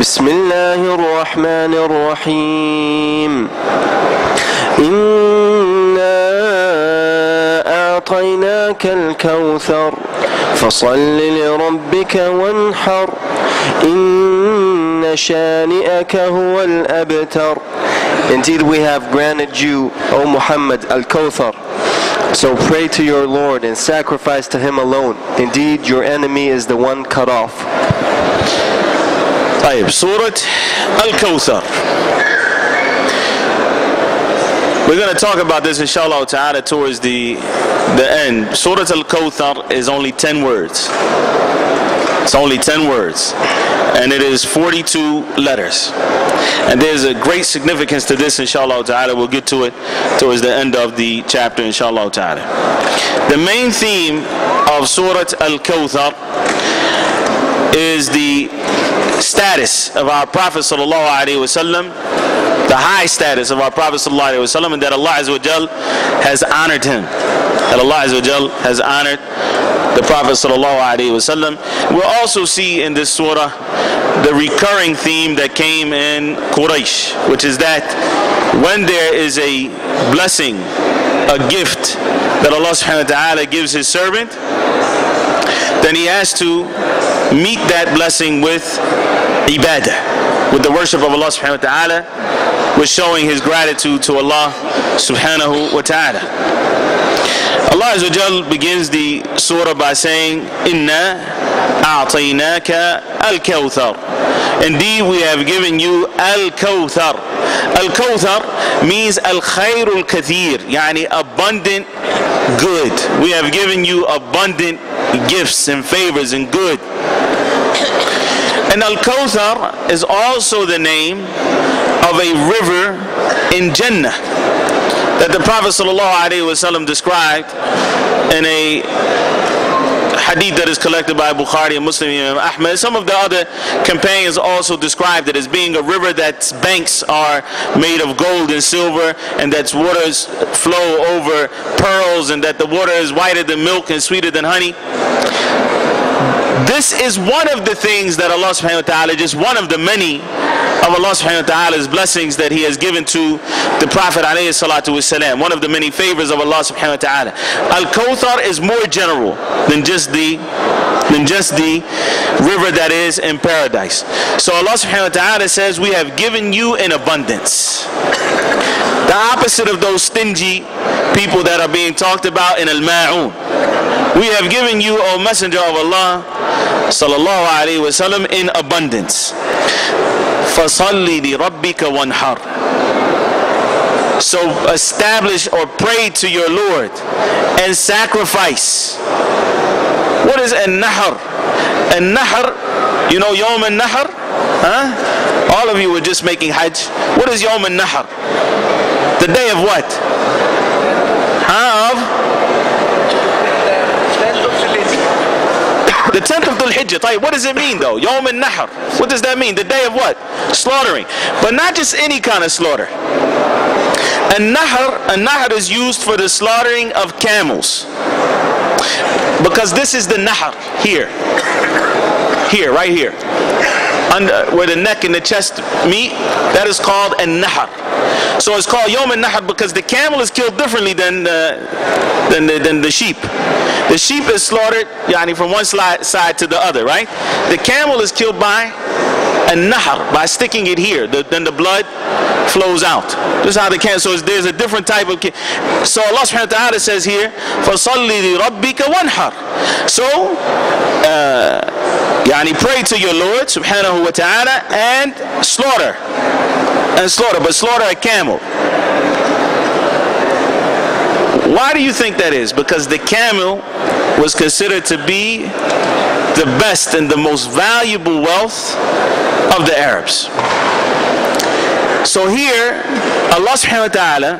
بسم الله الرحمن الرحيم إنا أعطيناك الكوثر فصل لربك وانحر إن شانئك هو الأبتر Indeed we have granted you, O Muhammad, al-Kawthar. So pray to your Lord and sacrifice to him alone. Indeed your enemy is the one cut off. طيب سورة الكوثر We're going to talk about this inshallah ta'ala towards the, the end. Surah Al-Kawthar is only 10 words. It's only 10 words. And it is 42 letters. And there's a great significance to this inshallah ta'ala. We'll get to it towards the end of the chapter inshallah ta'ala. The main theme of Surah Al-Kawthar is the status of our Prophet sallallahu alaihi wasallam, the high status of our Prophet wasallam, and that Allah Azza wa Jal has honored him. That Allah Azza wa Jal has honored the Prophet wasallam. We'll also see in this surah the recurring theme that came in Quraysh, which is that when there is a blessing, a gift that Allah subhanahu wa ta'ala gives his servant, then he has to meet that blessing with ibadah, with the worship of Allah subhanahu wa ta'ala, with showing his gratitude to Allah subhanahu wa ta'ala. Allah Azza begins the surah by saying, Inna a'tainaka al-kawthar. Indeed, we have given you al-kawthar. Al-kawthar means al-khairul kathir, yani abundant good. We have given you abundant gifts and favors and good. And Al-Kawthar is also the name of a river in Jannah that the Prophet ﷺ described in a hadith that is collected by Bukhari and Muslim Imam Ahmad. Some of the other companions also described it as being a river that's banks are made of gold and silver and that waters flow over pearls and that the water is whiter than milk and sweeter than honey. This is one of the things that Allah subhanahu wa ta'ala, just one of the many of Allah subhanahu wa ta'ala's blessings that He has given to the Prophet alayhi salatu wasalam. One of the many favors of Allah subhanahu wa ta'ala. Al-Kawthar is more general than just the than just the river that is in paradise. So Allah subhanahu wa ta'ala says, We have given you in abundance. The opposite of those stingy people that are being talked about in Al-Ma'un. We have given you, O Messenger of Allah, sallallahu alayhi wasallam, in abundance. فَصَلِّ لِرَبِّكَ وَانْحَرْ So establish or pray to your Lord and sacrifice. What is an-nahr? An-nahr, you know Yawm an-nahr? Huh? All of you were just making hajj. What is Yawm an-nahr? The day of what? The 10th of Dhul Hijjah. What does it mean though? Yom an-Nahr. What does that mean? The day of what? Slaughtering. But not just any kind of slaughter. A Nahr, a Nahr is used for the slaughtering of camels. Because this is the Nahr here. Here, right here. Under, where the neck and the chest meet, that is called a Nahr. So it's called Yom al-Nahr because the camel is killed differently than the, than the, than the sheep. The sheep is slaughtered yani, from one side to the other, right? The camel is killed by a nahr, by sticking it here. The, then the blood flows out. This is how the camel, so there's a different type of So Allah subhanahu wa ta'ala says here, فَصَلِّ لِرَبِّكَ وَانْحَرْ So, uh, yani pray to your Lord subhanahu wa ta'ala and slaughter. And slaughter, but slaughter a camel. Why do you think that is? Because the camel was considered to be the best and the most valuable wealth of the Arabs. So here, Allah subhanahu wa ta'ala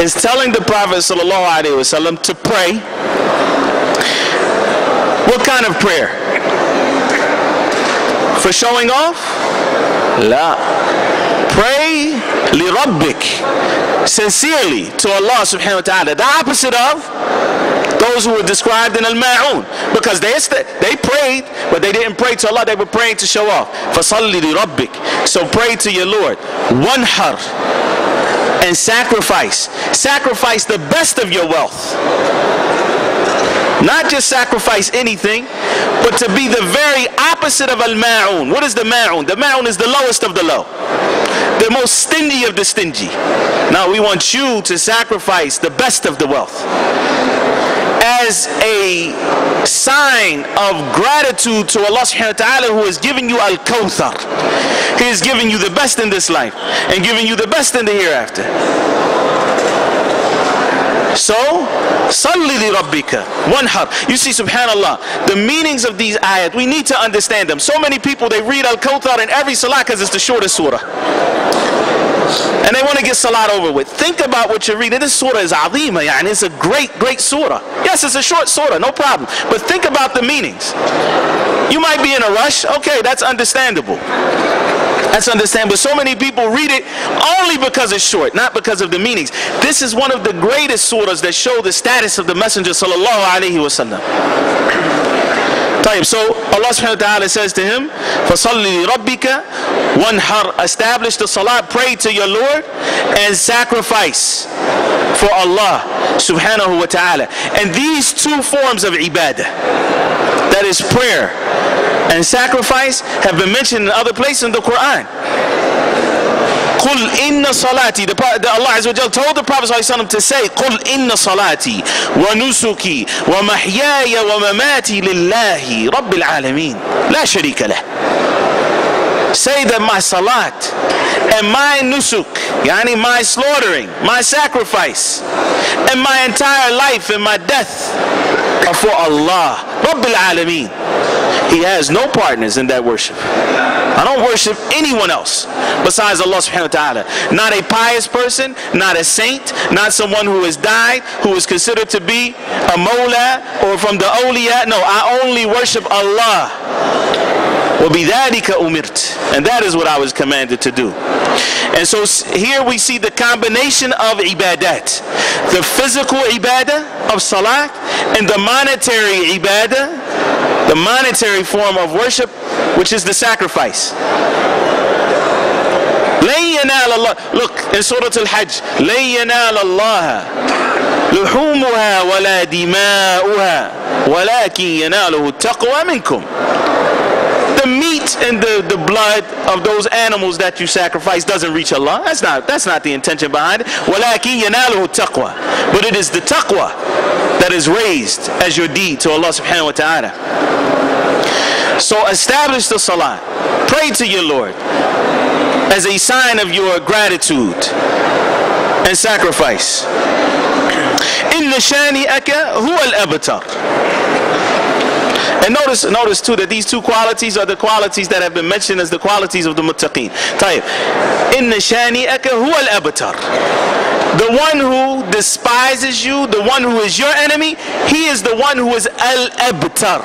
is telling the Prophet sallallahu alaihi wasallam to pray. What kind of prayer? For showing off? La. Pray li rabbik sincerely to Allah subhanahu wa ta'ala. The opposite of those who were described in Al-Ma'un. Because they, they prayed, but they didn't pray to Allah, they were praying to show off. فَصَلِّ لِرَبِّكَ So pray to your Lord. Wanhar. And sacrifice. Sacrifice the best of your wealth. Not just sacrifice anything, but to be the very opposite of al-ma'un. What is the ma'un? The ma'un is the lowest of the low. The most stingy of the stingy. Now we want you to sacrifice the best of the wealth as a sign of gratitude to Allah subhanahu wa ta'ala who has given you al-kawthar. He is giving you the best in this life and giving you the best in the hereafter. So, Salli li rabbika wanhar. You see, subhanallah, the meanings of these ayat, we need to understand them. So many people, they read Al-Kawthar in every salah because it's the shortest surah. And they want to get salat over with. Think about what you're reading. This surah is azima, and it's a great, great surah. Yes, it's a short surah, no problem. But think about the meanings. You might be in a rush. Okay, that's understandable. That's understandable. So many people read it only because it's short, not because of the meanings. This is one of the greatest surahs that show the status of the Messenger sallallahu alaihi wasallam. طيب, so Allah subhanahu wa ta'ala says to him, فَصَلِّ لِرَبِّكَ وَانْحَرْ Establish the salat, pray to your Lord, and sacrifice for Allah subhanahu wa ta'ala. And these two forms of ibadah, that is prayer and sacrifice, have been mentioned in other places in the Quran. قل إن صلاتي the, the Allah Azza wa told the Prophet ﷺ to say قل إن صلاتي ونسكي ومحياي ومماتي لله رب العالمين لا شريك له say that my salat and my nusuk yani my slaughtering my sacrifice and my entire life and my death are for Allah رب العالمين he has no partners in that worship. I don't worship anyone else besides Allah subhanahu wa ta'ala. Not a pious person, not a saint, not someone who has died, who is considered to be a mola or from the awliya. No, I only worship Allah. وَبِذَلِكَ umirt, And that is what I was commanded to do. And so here we see the combination of ibadat. The physical ibadah of salat and the monetary ibadah the monetary form of worship, which is the sacrifice. Look in Surah Al-Hajj. لن ينال الله لحومها ولا دماؤها ولكن يناله التقوى منكم the meat and the, the blood of those animals that you sacrifice doesn't reach Allah. That's not that's not the intention behind it. وَلَكِنْ يَنَالُهُ التَّقْوَى But it is the taqwa that is raised as your deed to Allah subhanahu wa ta'ala. So establish the salah. Pray to your Lord as a sign of your gratitude and sacrifice. إِنَّ شَانِئَكَ هُوَ الْأَبْتَرُ and notice, notice too that these two qualities are the qualities that have been mentioned as the qualities of the muttaqeen. طيب. إن شانئك هو الأبتر. The one who despises you, the one who is your enemy, he is the one who is al-abtar.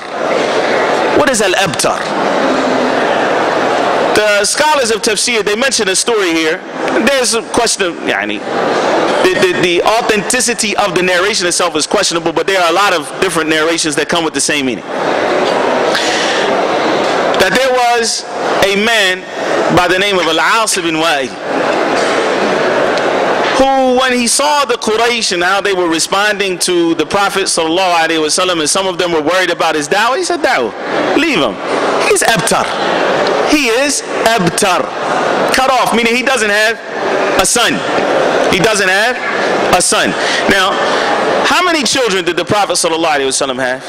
What is al-abtar? The scholars of tafsir, they mention a story here. There's a question of, yani, the, the, the, authenticity of the narration itself is questionable, but there are a lot of different narrations that come with the same meaning. That there was a man by the name of Al-As ibn Wa'il who when he saw the Quraysh and how they were responding to the Prophet sallallahu alaihi wasallam and some of them were worried about his dawah, he said, Dawah, leave him. He's abtar. He is abtar. Cut off, meaning he doesn't have a son. He doesn't have a son. Now, how many children did the Prophet sallallahu alaihi wasallam have?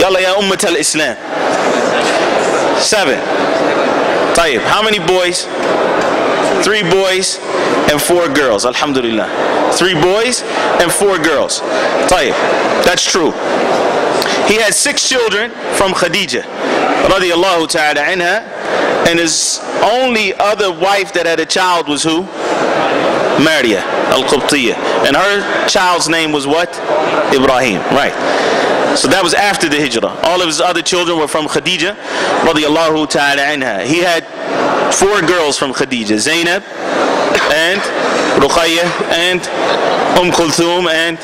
Yalla ya ummat al-Islam. Seven. Tayyib. How many boys? Three boys and four girls. Alhamdulillah. Three boys and four girls. Tayyib. That's true. He had six children from Khadija. Radiallahu ta'ala anha. And his only other wife that had a child was who? Maria al-Qibtiyya. And her child's name was what? Ibrahim. Right. So that was after the hijrah. All of his other children were from radiallahu ta'ala. He had four girls from Khadijah. Zainab and Ruqayya and Umm Kulthum and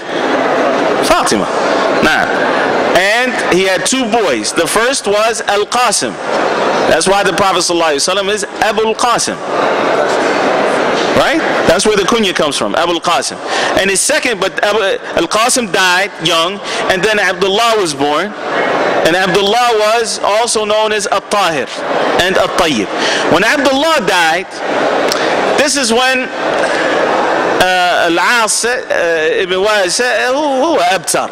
Fatima. Nah. And he had two boys. The first was Al Qasim. That's why the Prophet ﷺ is Abu Qasim. Right? That's where the kunya comes from, Abu al-Qasim. And his second, but Abu al-Qasim died young, and then Abdullah was born. And Abdullah was also known as At-Tahir and At-Tayyib. When Abdullah died, this is when uh, Al-As uh, ibn uh, who, who Abtar.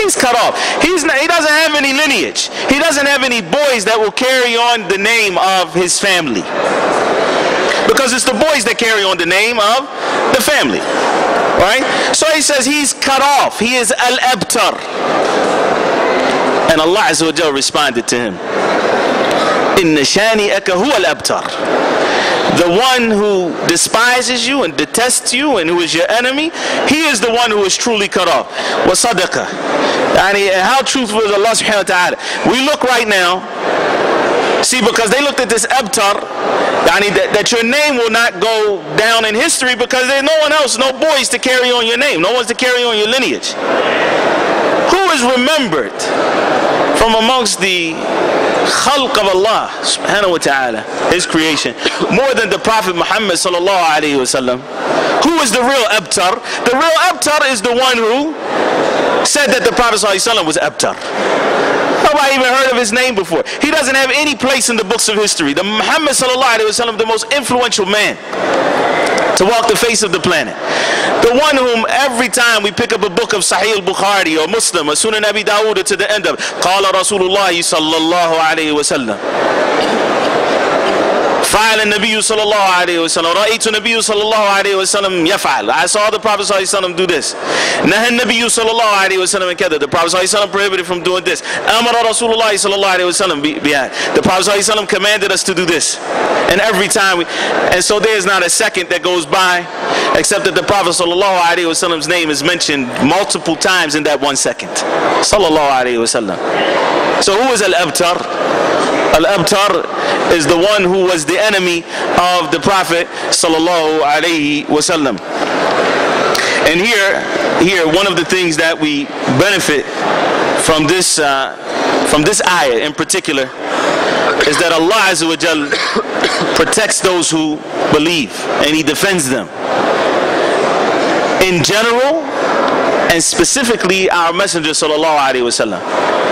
He's cut off. He's not, he doesn't have any lineage. He doesn't have any boys that will carry on the name of his family because it's the boys that carry on the name of the family right so he says he's cut off he is al-abtar and Allah Azza wa responded to him إن شانئك هو الأبتر the one who despises you and detests you and who is your enemy, he is the one who is truly cut off. وَصَدَقَ And how truthful is Allah subhanahu wa ta'ala. We look right now, see because they looked at this abtar, that, that your name will not go down in history because there's no one else, no boys to carry on your name, no one's to carry on your lineage. Who is remembered from amongst the khalq of Allah subhanahu wa ta'ala, his creation, more than the Prophet Muhammad sallallahu alayhi wasallam. Who is the real abtar? The real abtar is the one who said that the Prophet sallallahu was abtar. Nobody even heard of his name before. He doesn't have any place in the books of history. The Muhammad sallallahu alayhi wasallam, the most influential man to walk the face of the planet. The one whom every time we pick up a book of Sahih al-Bukhari or Muslim or Sunan Abi Dawud to the end of قال رسول الله صلى الله عليه وسلم فعل النبي صلى الله عليه وسلم رأيت النبي صلى الله عليه وسلم يفعل I saw the Prophet صلى الله عليه وسلم do this نهى النبي صلى الله عليه وسلم كذا the Prophet صلى الله عليه وسلم prohibited from doing this أمر رسول الله صلى الله عليه وسلم behind the Prophet صلى الله عليه وسلم commanded us to do this and every time we, and so there is not a second that goes by except that the Prophet صلى الله عليه وسلم's name is mentioned multiple times in that one second صلى الله عليه وسلم so who is al-abtar Al-Abtar is the one who was the enemy of the Prophet sallallahu alaihi wasallam. And here, here, one of the things that we benefit from this, uh, from this ayah in particular, is that Allah Azza wa Jal protects those who believe and He defends them. In general, and specifically our messenger sallallahu alaihi wasallam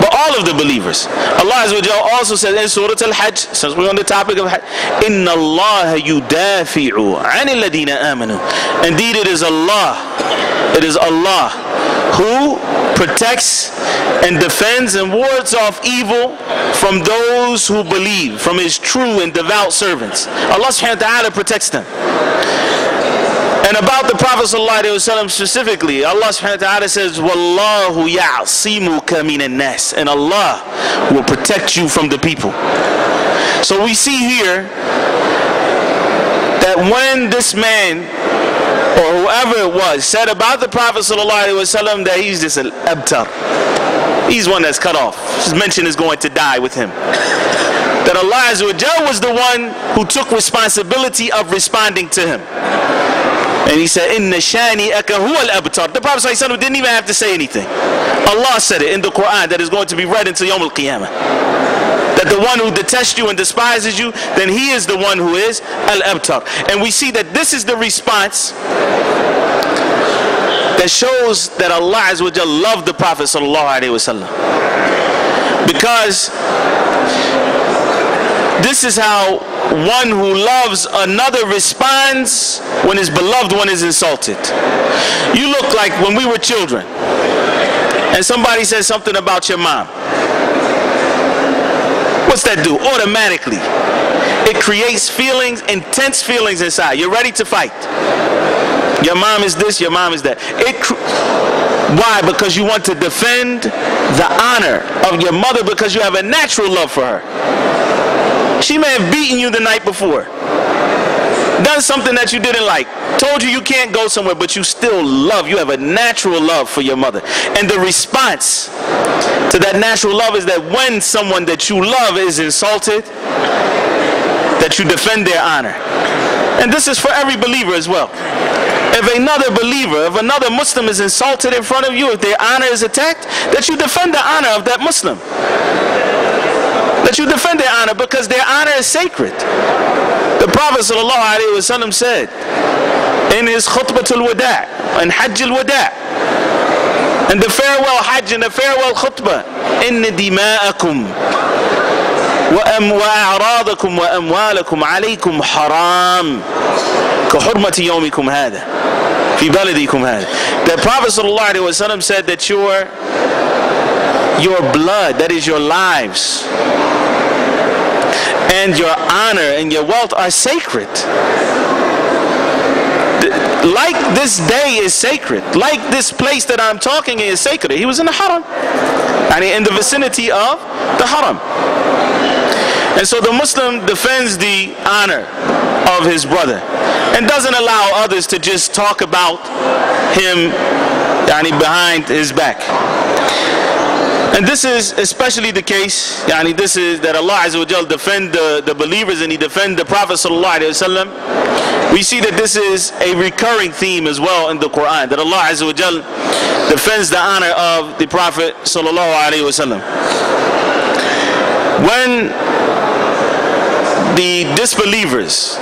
but all of the believers. Allah also says in surah al-hajj since we're on the topic of hajj inna allah yudafi'u anil ladina amanu. Indeed it is allah it is allah who protects and defends and wards off evil from those who believe from his true and devout servants. Allah subhanahu wa ta'ala protects them. And about the Prophet ﷺ specifically, Allah subhanahu wa ta'ala says, Wallahu ya'simuka minan nas. And Allah will protect you from the people. So we see here that when this man or whoever it was said about the Prophet ﷺ that he's just an abtar. He's one that's cut off. His mention is going to die with him. That Allah was the one who took responsibility of responding to him. And he said, Inna shani huwa al-abtar. The Prophet ﷺ didn't even have to say anything. Allah said it in the Quran that is going to be read until Yom al-Qiyamah. That the one who detests you and despises you, then he is the one who is al-abtar. And we see that this is the response that shows that Allah Azza loved the Prophet sallallahu wasallam. Because this is how one who loves another responds when his beloved one is insulted. You look like when we were children and somebody says something about your mom. What's that do? Automatically. It creates feelings, intense feelings inside. You're ready to fight. Your mom is this, your mom is that. It why? Because you want to defend the honor of your mother because you have a natural love for her. She may have beaten you the night before. Done something that you didn't like. Told you you can't go somewhere, but you still love. You have a natural love for your mother. And the response to that natural love is that when someone that you love is insulted, that you defend their honor. And this is for every believer as well. if another believer, if another Muslim is insulted in front of you, if their honor is attacked, that you defend the honor of that Muslim. That you defend their honor because their honor is sacred. The Prophet ﷺ said in his khutbatul wada' and hajj al-wada' and the farewell hajj and the farewell khutbah إن دماءكم وأم وأعراضكم وأموالكم عليكم حرام كحرمة يومكم هذا في بلدكم هذا The Prophet ﷺ said that your your blood, that is your lives, and your honor and your wealth are sacred. Like this day is sacred, like this place that I'm talking is sacred. He was in the haram, and in the vicinity of the haram. And so the Muslim defends the honor of his brother and doesn't allow others to just talk about him behind his back. And this is especially the case, yani this is that Allah Azza wa defend the, the believers and He defend the Prophet Sallallahu Alaihi Wasallam. We see that this is a recurring theme as well in the Quran, that Allah Azza wa defends the honor of the Prophet Sallallahu Alaihi Wasallam. When the disbelievers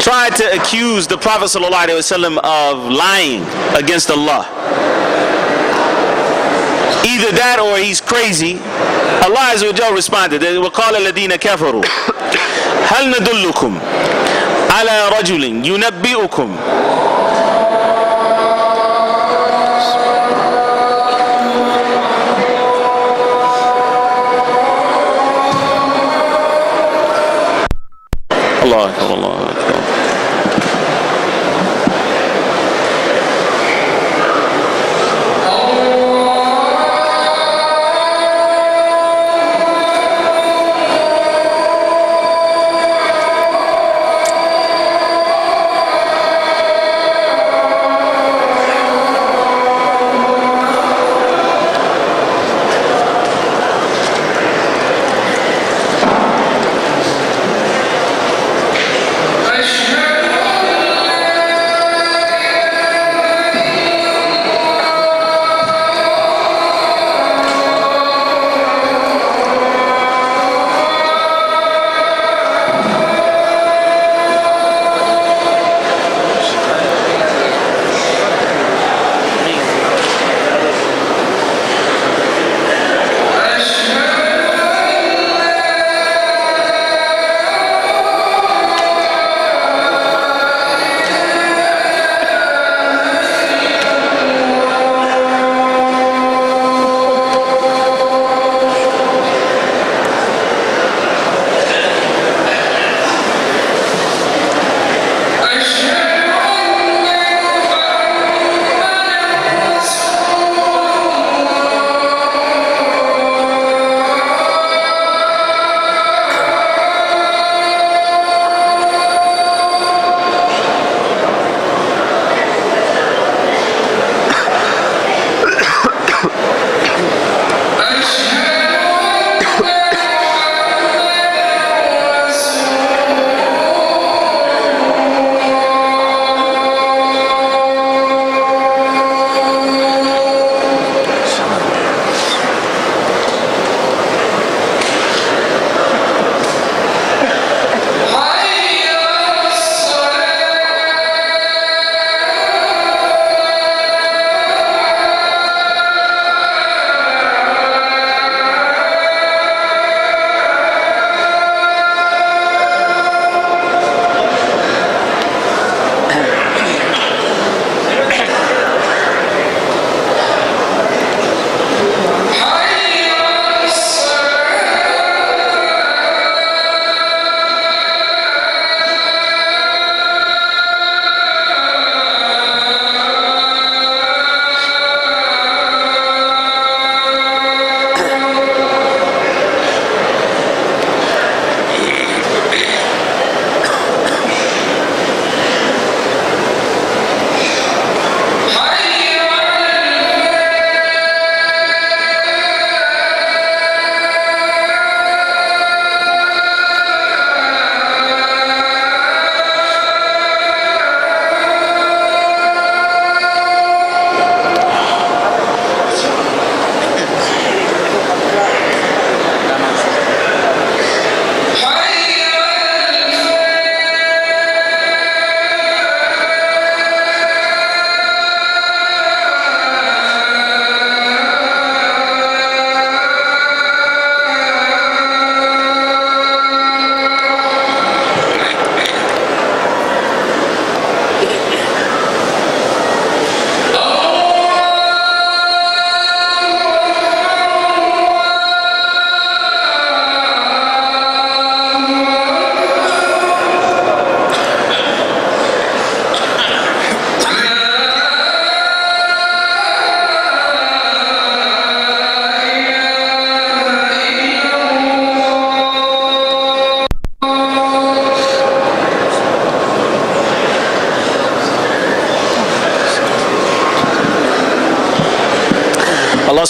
tried to accuse the Prophet ﷺ of lying against Allah. Either that or he's crazy. Allah Azza wa Jal responded, وَقَالَ الَّذِينَ كَفَرُوا هَلْ نَدُلُّكُمْ عَلَى رَجُلٍ يُنَبِّئُكُمْ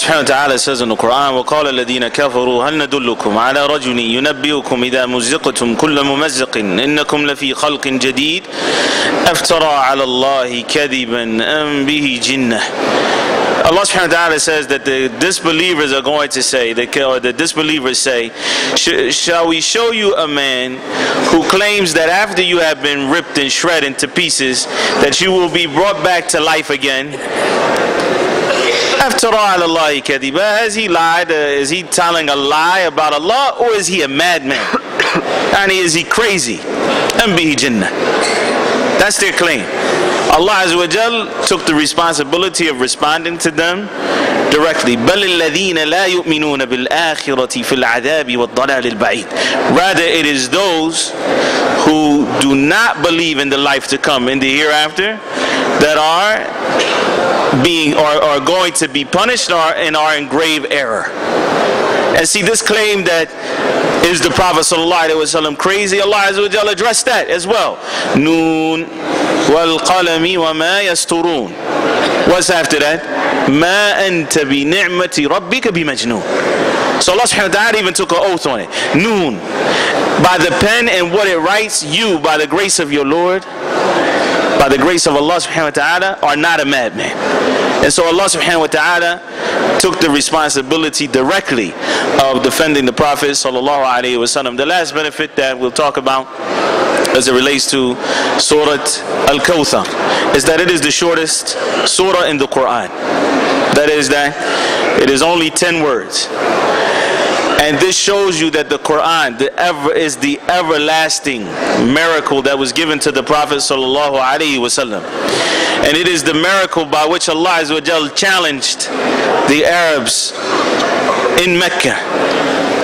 Allah subhanahu wa ta'ala says in the Quran, وَقَالَ الَّذِينَ كَفَرُوا هَلْ نَدُلُّكُمْ عَلَى رَجُلٍ يُنَبِّئُكُمْ إِذَا مُزِّقْتُمْ كُلَّ مُمَزِّقٍ إِنَّكُمْ لَفِي خَلْقٍ جَدِيدٍ أَفْتَرَى عَلَى اللَّهِ كَذِبًا أَمْ بِهِ جِنَّةٌ Allah subhanahu wa ta'ala says that the disbelievers are going to say, or the disbelievers say, Shall we show you a man who claims that after you have been ripped and shredded to pieces, that you will be brought back to life again? After all, Allah Has he lied? Uh, is he telling a lie about Allah or is he a madman? and is he crazy? And be jinnah. That's their claim. Allah Azza took the responsibility of responding to them directly. بل الذين لا يؤمنون بالآخرة في العذاب والضلال البعيد. Rather, it is those who do not believe in the life to come in the hereafter that are being or are going to be punished or and are in grave error. And see this claim that is the Prophet ﷺ crazy? Allah Azza addressed that as well. Noon wal qalami wa ma yasturun. What's after that? Ma anta bi ni'mati rabbika bi majnoon. So Allah subhanahu wa ta'ala even took an oath on it. Noon. By the pen and what it writes, you, by the grace of your Lord, by the grace of Allah subhanahu wa ta'ala, are not a madman. And so Allah subhanahu wa ta'ala took the responsibility directly of defending the Prophet sallallahu alaihi wasallam. The last benefit that we'll talk about as it relates to Surah Al-Kawthar is that it is the shortest surah in the Quran. That is that it is only 10 words. And this shows you that the Quran the ever, is the everlasting miracle that was given to the Prophet sallallahu alaihi wasallam. And it is the miracle by which Allah challenged the Arabs in Mecca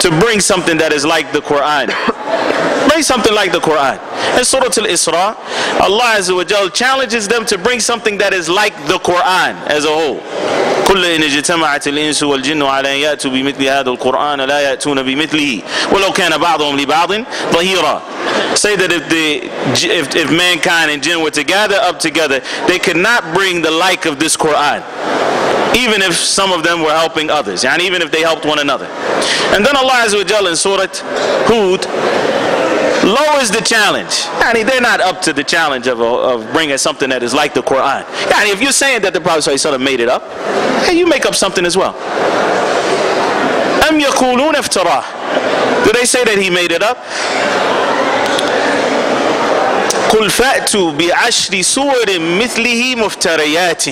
to bring something that is like the Quran. Bring something like the Quran. In Surah Al-Isra, Allah challenges them to bring something that is like the Quran as a whole. كل إن اجتمعت الإنس والجن على أن يأتوا بمثل هذا القرآن لا يأتون بمثله ولو كان بعضهم لبعض ظهيرا say that if the if, if mankind and jinn were together up together they could not bring the like of this Quran even if some of them were helping others and even if they helped one another and then Allah Azza wa Jalla in Surah Hud lowers the challenge. Yani they're not up to the challenge of, of bringing something that is like the Quran. Yani if you're saying that the Prophet sort of made it up, hey, you make up something as well. أم يقولون افتراه Do they say that he made it up? قل فأتوا بعشر سور مثله مفتريات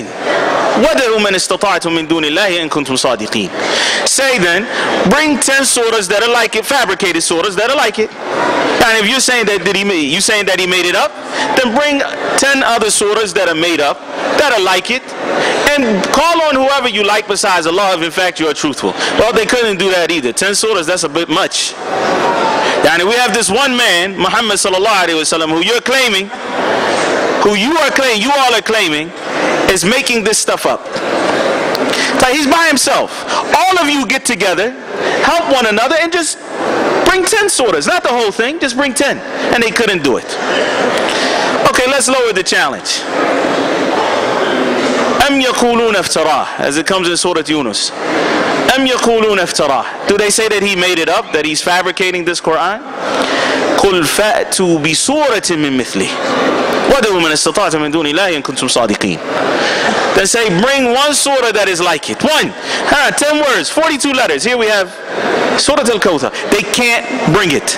وَدَعُوا مَنْ اسْتَطَعْتُم مِّن دُونِ اللَّهِ إِن كُنتُمْ صَادِقِينَ Say then, bring 10 surahs that are like it, fabricated surahs that are like it. And if you're saying that did he made, you saying that he made it up, then bring 10 other surahs that are made up, that are like it, and call on whoever you like besides Allah if in fact you are truthful. Well, they couldn't do that either. 10 surahs, that's a bit much. And we have this one man, Muhammad sallallahu alaihi wasallam, who you're claiming, who you are claiming, you all are claiming, is making this stuff up. So he's by himself. All of you get together, help one another, and just bring 10 surahs. Not the whole thing, just bring 10. And they couldn't do it. Okay, let's lower the challenge. أم يقولون افتراه as it comes in Surah Yunus. أم يقولون افتراه Do they say that he made it up, that he's fabricating this Quran? قل فأتوا بسورة من مثله وَدَوْا مَنْ اسْتَطَعْتَ مِنْ دُونِ اللَّهِ إِن كُنْتُمْ صَادِقِينَ They say, bring one surah that is like it. One. Huh, 10 words, 42 letters. Here we have Surah Al-Kawthar. They can't bring it.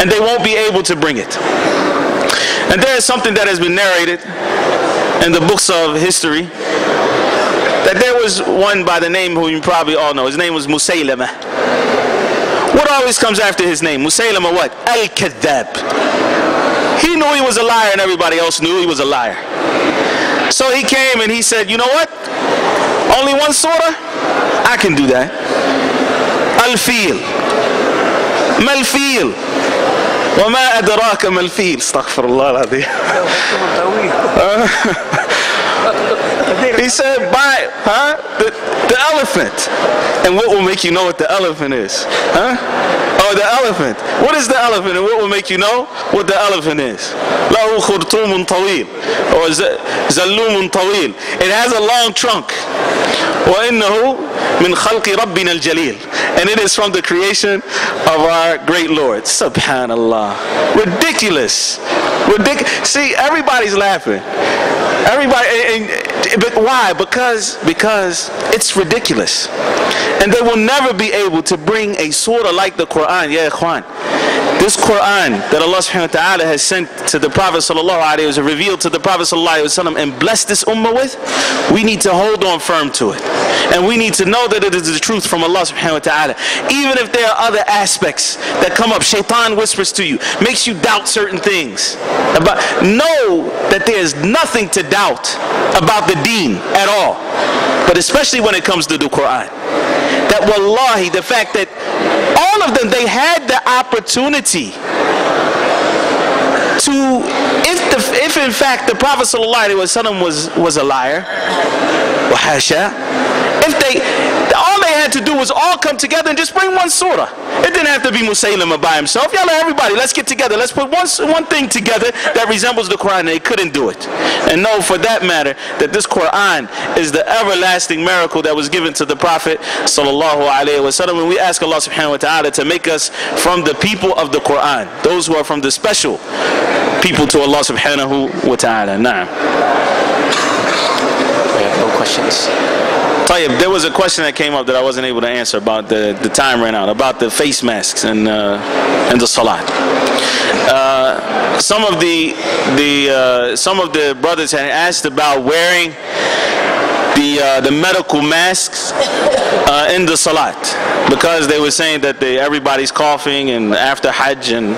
And they won't be able to bring it. And there is something that has been narrated in the books of history that there was one by the name who you probably all know. His name was Musaylama. What always comes after his name? Musaylama what? Al-Kadhab. He knew he was a liar and everybody else knew he was a liar. So he came and he said, you know what? Only one surah? I can do that. Al-Fil. Mal-Fil. وما أدراك ما الفيل. استغفر الله العظيم. He said, buy, huh? The, the elephant. And what will make you know what the elephant is? Huh? Oh, the elephant. What is the elephant? And what will make you know what the elephant is? له خرطوم طويل or ز- زلوم طويل. It has a long trunk. وإنه من خلق ربنا الجليل. And it is from the creation of our great Lord. Subhanallah. Ridiculous. Ridic- See, everybody's laughing. Everybody, and, and- but why? Because because it's ridiculous, and they will never be able to bring a surah like the Quran. Yeah, Ikhwan. This Quran that Allah subhanahu wa ta'ala has sent to the Prophet sallallahu alaihi wasallam, revealed to the Prophet sallallahu and blessed this ummah with, we need to hold on firm to it, and we need to know that it is the truth from Allah subhanahu wa ta'ala. Even if there are other aspects that come up, shaitan whispers to you, makes you doubt certain things. But know that there is nothing to doubt about the Deen at all, but especially when it comes to the Quran that wallahi the fact that all of them they had the opportunity to if the if in fact the prophet wasallam was was a liar if they had to do was all come together and just bring one surah it didn't have to be Musaylima by himself. Y'all everybody let's get together. Let's put one one thing together that resembles the Quran they couldn't do it. And know for that matter that this Quran is the everlasting miracle that was given to the prophet sallallahu alaihi wasallam and we ask Allah subhanahu wa ta'ala to make us from the people of the Quran those who are from the special people to Allah subhanahu wa ta'ala. Na'am. We have no questions. Tayyib, there was a question that came up that I wasn't able to answer about the, the time ran out about the face masks and uh, and the salat. Uh, some of the the uh, some of the brothers had asked about wearing the uh, the medical masks uh, in the salat because they were saying that they, everybody's coughing and after Hajj and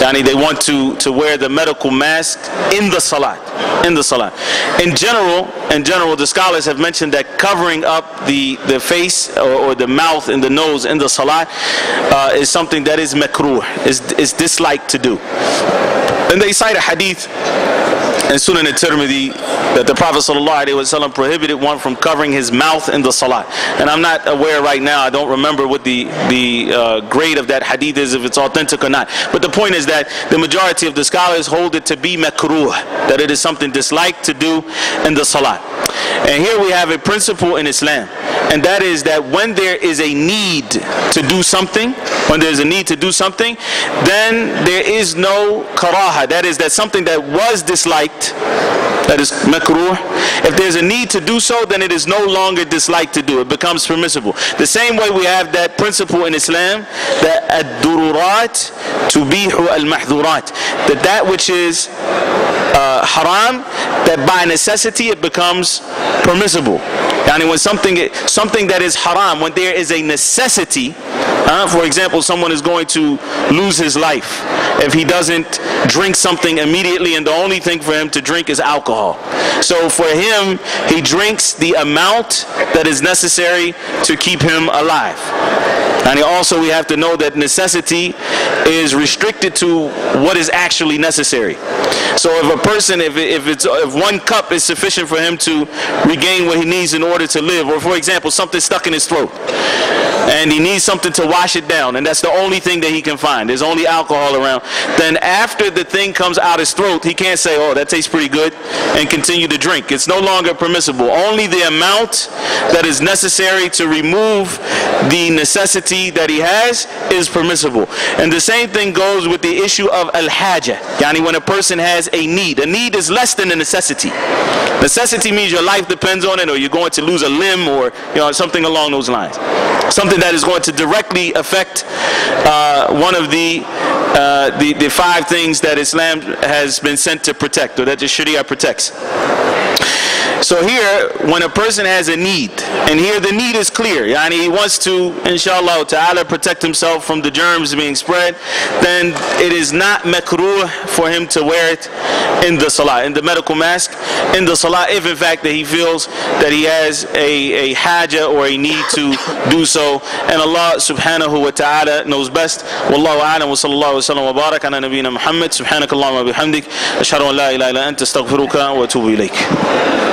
yani they want to to wear the medical mask in the salat in the salat. In general, in general, the scholars have mentioned that covering up the the face or, or the mouth and the nose in the salat uh, is something that is makruh, is is disliked to do. And they cite a hadith in Sunan al-Tirmidhi that the Prophet ﷺ prohibited one from covering his mouth in the salat. And I'm not aware right now, I don't remember what the, the uh, grade of that hadith is, if it's authentic or not. But the point is that the majority of the scholars hold it to be makruh, that it is something disliked to do in the salat. And here we have a principle in Islam, and that is that when there is a need to do something, when there's a need to do something, then there is no karaha. That is, that something that was disliked, that is makruh. If there's a need to do so, then it is no longer disliked to do. It becomes permissible. The same way we have that principle in Islam that ad-dururat tubihu al-mahdhurat. That that which is uh, haram, that by necessity it becomes permissible. Yani when something something that is haram, when there is a necessity, uh, for example, someone is going to lose his life if he doesn't drink something immediately, and the only thing for him to drink is alcohol. So for him, he drinks the amount that is necessary to keep him alive. And also we have to know that necessity is restricted to what is actually necessary. So if a person, if, if it's if one cup is sufficient for him to regain what he needs in order to live, or for example, something stuck in his throat, and he needs something to wash it down, and that's the only thing that he can find. There's only alcohol around. Then after the thing comes out his throat, he can't say, "Oh, that tastes pretty good," and continue to drink. It's no longer permissible. Only the amount that is necessary to remove the necessity that he has is permissible. And the same thing goes with the issue of al-haja. Yani when a person has a need. A need is less than a necessity. Necessity means your life depends on it or you're going to lose a limb or you know something along those lines. Something that is going to directly affect uh, one of the, uh, the the five things that Islam has been sent to protect or that the Sharia protects. So here, when a person has a need, and here the need is clear, yani he wants to, inshallah ta'ala, protect himself from the germs being spread, then it is not makruh for him to wear it in the salah, in the medical mask, in the salah, if in fact that he feels that he has a, a haja or a need to do so. And Allah subhanahu wa ta'ala knows best. Wallahu a'lam wa sallallahu wa sallam wa barak ala nabiyyina Muhammad. Subhanakallahumma bihamdik. Ashhadu an la ilaha illa anta astaghfiruka wa atubu ilayk.